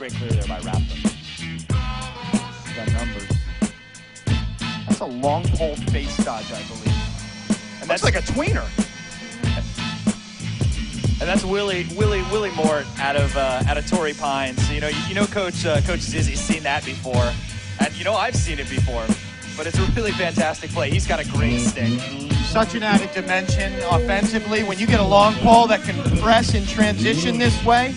pretty clear there by Raptor. Got numbers. That's a long pole face dodge, I believe. And That's like a tweener. and that's Willie Willie Willie Mort out of uh, out of Torrey Pines. You know, you, you know, Coach uh, Coach Zizzy's seen that before, and you know I've seen it before. But it's a really fantastic play. He's got a great stick. Such an added dimension offensively. When you get a long pole that can press in transition this way,